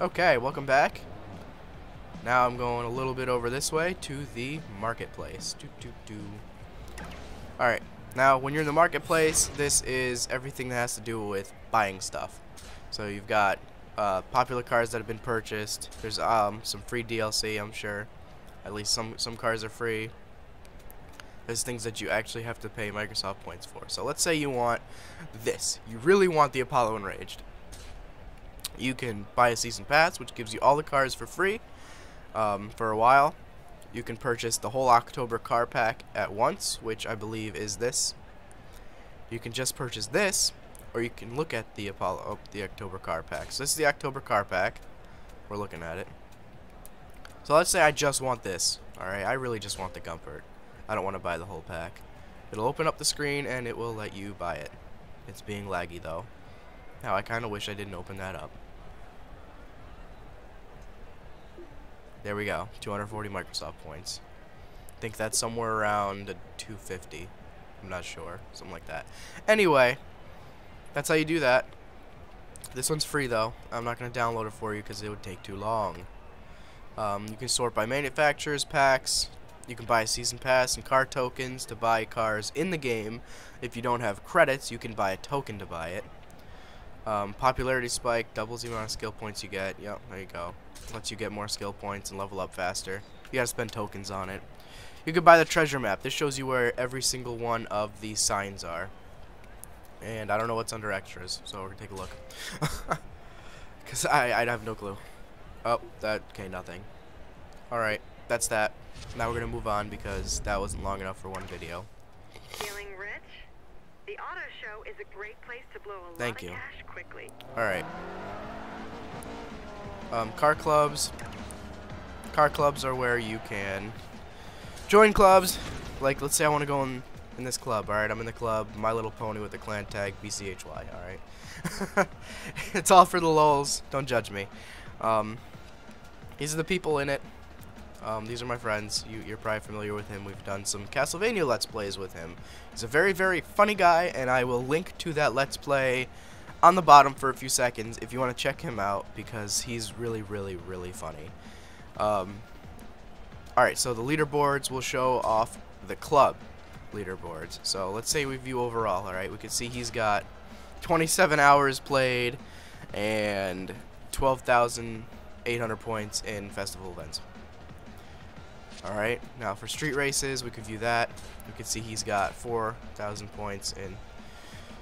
Okay, welcome back. Now I'm going a little bit over this way to the marketplace. Do, do, do. Alright, now when you're in the marketplace, this is everything that has to do with buying stuff. So you've got uh, popular cars that have been purchased. There's um, some free DLC, I'm sure. At least some, some cars are free. There's things that you actually have to pay Microsoft points for. So let's say you want this. You really want the Apollo Enraged you can buy a season pass, which gives you all the cars for free um, for a while. You can purchase the whole October car pack at once, which I believe is this. You can just purchase this, or you can look at the Apollo, oh, the October car pack. So this is the October car pack. We're looking at it. So let's say I just want this. Alright, I really just want the Comfort. I don't want to buy the whole pack. It'll open up the screen and it will let you buy it. It's being laggy though. Now I kind of wish I didn't open that up. There we go. 240 Microsoft points. I think that's somewhere around 250. I'm not sure. Something like that. Anyway, that's how you do that. This one's free though. I'm not going to download it for you because it would take too long. Um, you can sort by manufacturers, packs. You can buy a season pass and car tokens to buy cars in the game. If you don't have credits, you can buy a token to buy it. Um, popularity spike doubles the amount of skill points you get. Yep, there you go. Lets you get more skill points and level up faster. You gotta spend tokens on it. You can buy the treasure map. This shows you where every single one of these signs are. And I don't know what's under extras, so we're gonna take a look. Because I, I have no clue. Oh, that, okay, nothing. Alright, that's that. Now we're gonna move on because that wasn't long enough for one video. The auto show is a great place to blow a Thank lot you. of cash quickly. Alright. Um, car clubs. Car clubs are where you can join clubs. Like, let's say I want to go in, in this club. Alright, I'm in the club. My Little Pony with the clan tag BCHY. Alright. it's all for the lols. Don't judge me. Um, these are the people in it. Um, these are my friends. You, you're probably familiar with him. We've done some Castlevania Let's Plays with him. He's a very, very funny guy, and I will link to that Let's Play on the bottom for a few seconds if you want to check him out because he's really, really, really funny. Um, Alright, so the leaderboards will show off the club leaderboards. So let's say we view overall, alright? We can see he's got 27 hours played and 12,800 points in festival events. Alright, now for street races, we can view that. We can see he's got 4,000 points in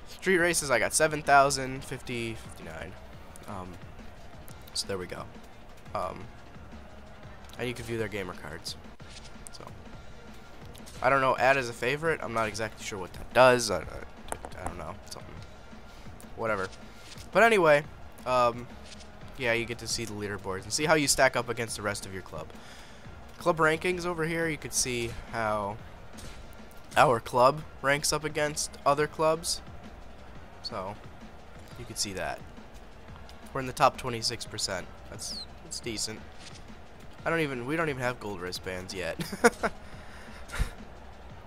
street races. I got 7,000, 50, 59. Um, so there we go. Um, and you can view their gamer cards. So, I don't know, add as a favorite. I'm not exactly sure what that does. I, I, I don't know. Something. Whatever. But anyway, um, yeah, you get to see the leaderboards and see how you stack up against the rest of your club club rankings over here, you could see how our club ranks up against other clubs. So, you could see that. We're in the top 26%. That's that's decent. I don't even we don't even have gold wristbands yet.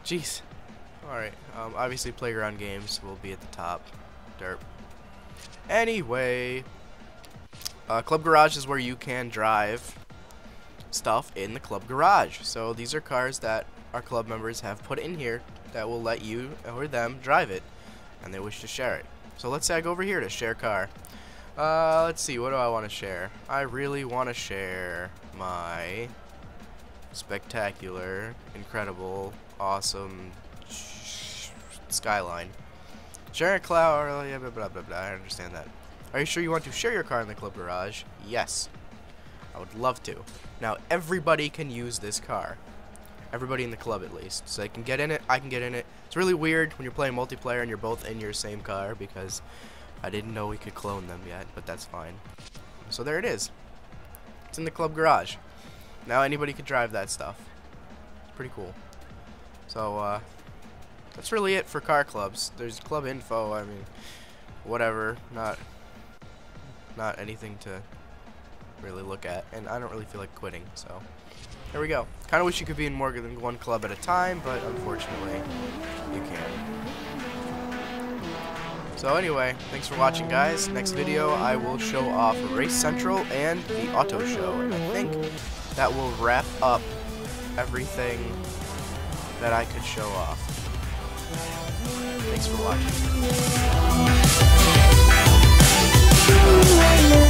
Jeez. Alright, um, obviously Playground Games will be at the top. Derp. Anyway, uh, Club Garage is where you can drive stuff in the club garage. So these are cars that our club members have put in here that will let you or them drive it and they wish to share it. So let's say I go over here to share car. Uh, let's see, what do I want to share? I really want to share my spectacular, incredible, awesome skyline. Share a cloud, blah, blah, blah, blah, I understand that. Are you sure you want to share your car in the club garage? Yes. I would love to. Now, everybody can use this car. Everybody in the club, at least. So they can get in it, I can get in it. It's really weird when you're playing multiplayer and you're both in your same car because I didn't know we could clone them yet, but that's fine. So there it is. It's in the club garage. Now anybody can drive that stuff. It's pretty cool. So, uh, that's really it for car clubs. There's club info, I mean, whatever. Not, not anything to really look at, and I don't really feel like quitting, so there we go. Kind of wish you could be in more than one club at a time, but unfortunately, you can't. So anyway, thanks for watching guys. Next video I will show off Race Central and the Auto Show. And I think that will wrap up everything that I could show off. Thanks for watching.